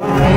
Hey.